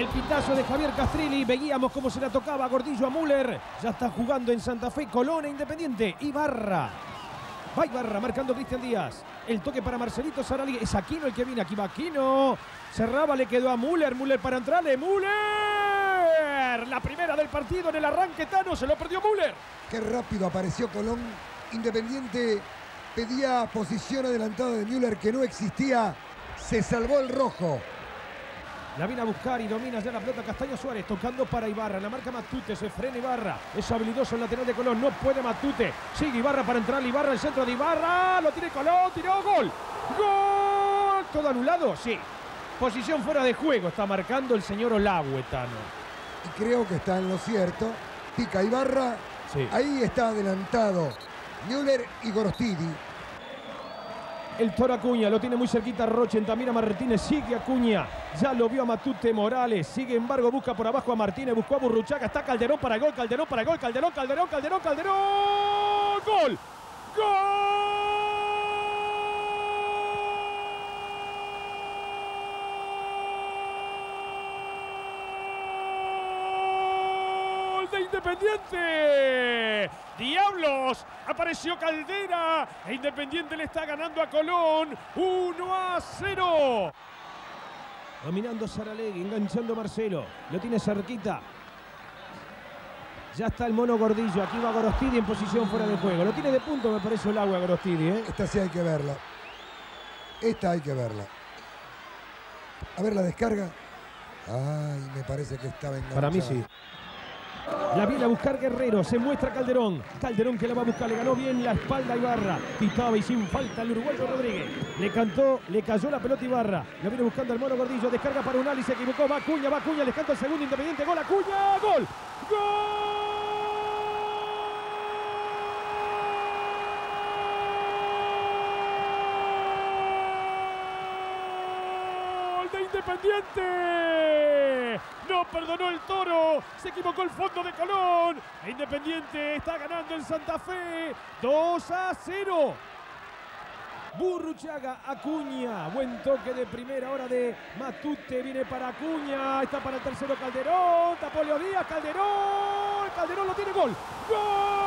El pitazo de Javier Castrilli. Veíamos cómo se la tocaba Gordillo a Müller. Ya está jugando en Santa Fe, Colón e Independiente. Ibarra. Va Ibarra marcando Cristian Díaz. El toque para Marcelito Sarali. Es Aquino el que viene. Aquí va Aquino. Cerraba, le quedó a Müller. Müller para entrarle. Müller. La primera del partido en el arranque. Tano se lo perdió Müller. Qué rápido apareció Colón. Independiente pedía posición adelantada de Müller que no existía. Se salvó el rojo. La viene a buscar y domina ya la pelota Castaño Suárez, tocando para Ibarra. La marca Matute, se frena Ibarra. Es habilidoso el lateral de Colón, no puede Matute. Sigue Ibarra para entrar, Ibarra, el centro de Ibarra. Lo tiene Colón, tiró, gol. ¡Gol! ¿Todo anulado? Sí. Posición fuera de juego, está marcando el señor Olahuetano. Y creo que está en lo cierto. Pica Ibarra. Sí. Ahí está adelantado Müller y Gorostidi. El Toro Acuña lo tiene muy cerquita Rochen. Tamira Martínez sigue Acuña. Ya lo vio a Matute Morales. Sigue embargo, busca por abajo a Martínez. Buscó a Burruchaga. Está Calderón para gol. Calderón para gol. Calderón, Calderón, Calderón, Calderón. ¡Gol! ¡Gol! Independiente. Diablos, apareció Caldera. E Independiente le está ganando a Colón. 1 a 0. Dominando Saralegui, enganchando Marcelo. Lo tiene cerquita. Ya está el mono gordillo. Aquí va Gorostidi en posición fuera de juego. Lo tiene de punto, me parece el agua Gorostidi. ¿eh? Esta sí hay que verla. Esta hay que verla. A ver la descarga. Ay, me parece que estaba enganchada. Para mí sí. La viene a buscar Guerrero, se muestra Calderón. Calderón que la va a buscar, le ganó bien la espalda a Ibarra. Pitaba y sin falta el uruguayo Rodríguez. Le cantó, le cayó la pelota Ibarra. La viene buscando el mono gordillo, descarga para Unali, se equivocó. Va Acuña, va Acuña, le canta el segundo independiente. Gol Acuña, gol. ¡Gol de Independiente! No perdonó el toro. Se equivocó el fondo de Colón. E Independiente está ganando en Santa Fe. 2 a 0. Burruchaga, Acuña. Buen toque de primera hora de Matute. Viene para Acuña. Está para el tercero Calderón. Tapó Leo Díaz. Calderón. Calderón lo tiene gol. ¡Gol!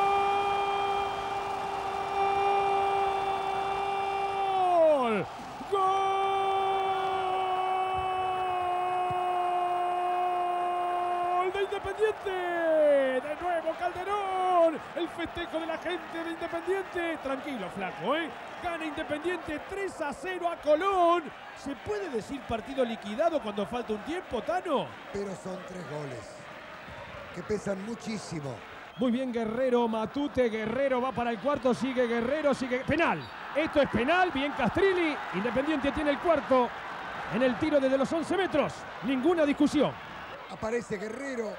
De Independiente. De nuevo Calderón. El festejo de la gente de Independiente. Tranquilo, flaco, ¿eh? Gana Independiente 3 a 0 a Colón. ¿Se puede decir partido liquidado cuando falta un tiempo, Tano? Pero son tres goles que pesan muchísimo. Muy bien Guerrero, Matute, Guerrero va para el cuarto, sigue Guerrero, sigue penal. Esto es penal, bien Castrilli. Independiente tiene el cuarto en el tiro desde los 11 metros. Ninguna discusión. Aparece Guerrero,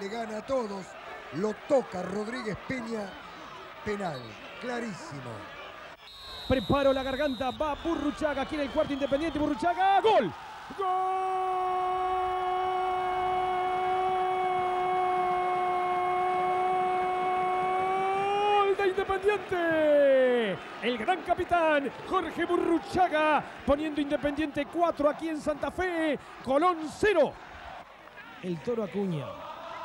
le gana a todos, lo toca Rodríguez Peña, penal, clarísimo. Preparo la garganta, va Burruchaga, aquí en el cuarto Independiente, Burruchaga, gol. ¡Gol de Independiente! El gran capitán Jorge Burruchaga poniendo Independiente 4 aquí en Santa Fe, Colón 0. El toro Acuña.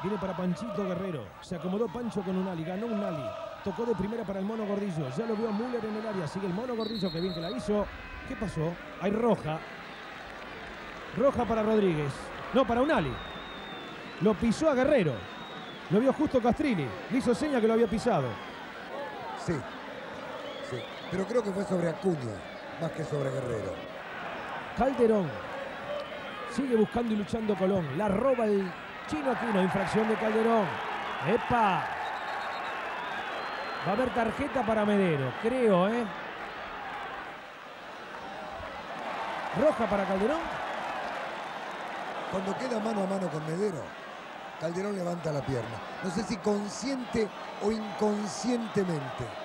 Viene para Panchito Guerrero. Se acomodó Pancho con Unali. Ganó Unali. Tocó de primera para el mono Gordillo. Ya lo vio Müller en el área. Sigue el mono Gordillo. Que bien que la hizo. ¿Qué pasó? Hay roja. Roja para Rodríguez. No, para Unali. Lo pisó a Guerrero. Lo vio justo Castrini. Le hizo seña que lo había pisado. Sí, sí. Pero creo que fue sobre Acuña, más que sobre Guerrero. Calderón. Sigue buscando y luchando Colón. La roba el chino Aquino. Infracción de Calderón. ¡Epa! Va a haber tarjeta para Medero, creo, ¿eh? Roja para Calderón. Cuando queda mano a mano con Medero, Calderón levanta la pierna. No sé si consciente o inconscientemente.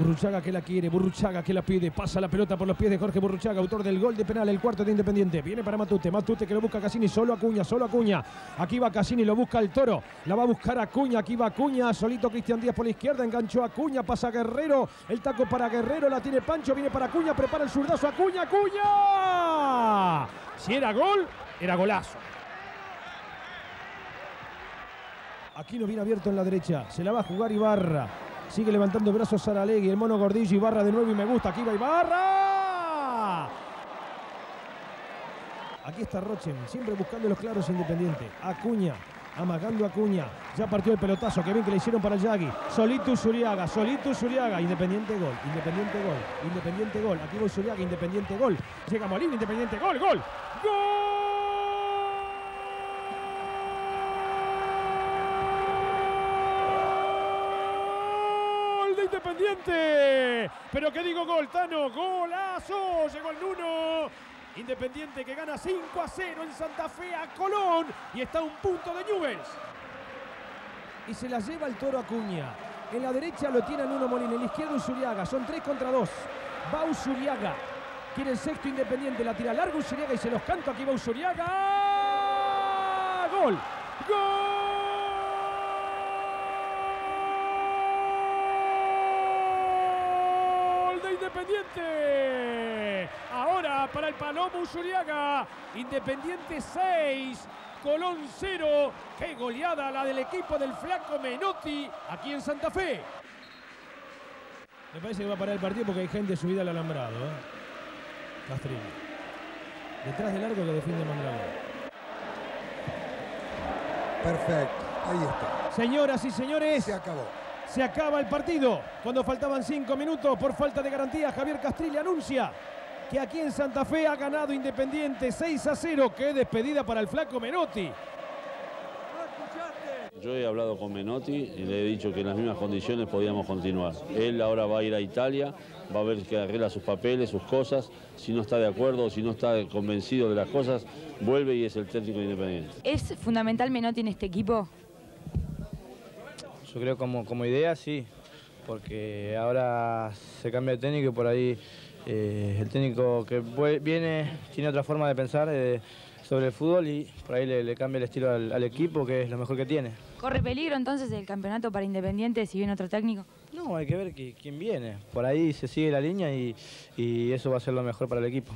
Burruchaga que la quiere, Burruchaga que la pide, pasa la pelota por los pies de Jorge Burruchaga, autor del gol de penal, el cuarto de Independiente. Viene para Matute, Matute que lo busca Cassini, solo Acuña, solo Acuña. Aquí va Cassini, lo busca el toro, la va a buscar Acuña, aquí va Acuña, solito Cristian Díaz por la izquierda, enganchó a Acuña, pasa Guerrero, el taco para Guerrero, la tiene Pancho, viene para Acuña, prepara el zurdazo, Acuña, Acuña. Si era gol, era golazo. Aquí no viene abierto en la derecha. Se la va a jugar Ibarra. Sigue levantando brazos Saralegui. El mono Gordillo. Ibarra de nuevo y me gusta. Aquí va Ibarra. Aquí está Rochen. Siempre buscando los claros Independiente. Acuña. Amagando Acuña. Ya partió el pelotazo. Que bien que le hicieron para el Yagui. Solito Suriaga. Solito Suriaga. Independiente gol. Independiente gol. Independiente gol. Aquí va Suriaga. Independiente gol. Llega Molina. Independiente gol. Gol. ¡Gol! de Independiente. Pero que digo gol, Tano. Golazo. Llegó el Nuno. Independiente que gana 5 a 0 en Santa Fe a Colón y está a un punto de Newells. Y se la lleva el toro Acuña. En la derecha lo tiene Nuno Molina, en la izquierda Usuriaga. Son 3 contra 2. Va Usuriaga. Quiere el sexto Independiente, la tira largo Usuriaga y se los canto. Aquí va Usuriaga. ¡Gol! ¡Gol! de Independiente. Ahora para el Palomo Usuriaga. Independiente 6. Colón 0. ¡Qué goleada la del equipo del flaco Menotti aquí en Santa Fe! Me parece que va a parar el partido porque hay gente subida al alambrado. ¿eh? Castrillo. Detrás del arco que defiende Mondragón. Perfecto, ahí está. Señoras y señores, Se acabó. Se acaba el partido. Cuando faltaban cinco minutos por falta de garantía, Javier Castrilli anuncia que aquí en Santa Fe ha ganado Independiente 6 a 0. Qué despedida para el flaco Menotti. Yo he hablado con Menotti y le he dicho que en las mismas condiciones podíamos continuar. Él ahora va a ir a Italia, va a ver que arregla sus papeles, sus cosas. Si no está de acuerdo si no está convencido de las cosas, vuelve y es el técnico de independiente. ¿Es fundamental Menotti en este equipo? Yo creo como, como idea sí, porque ahora se cambia de técnico y por ahí eh, el técnico que viene tiene otra forma de pensar eh, sobre el fútbol y por ahí le, le cambia el estilo al, al equipo, que es lo mejor que tiene. ¿Corre peligro entonces el campeonato para Independiente si viene otro técnico? No, hay que ver qui- quién viene. Por ahí se sigue la línea y, y eso va a ser lo mejor para el equipo.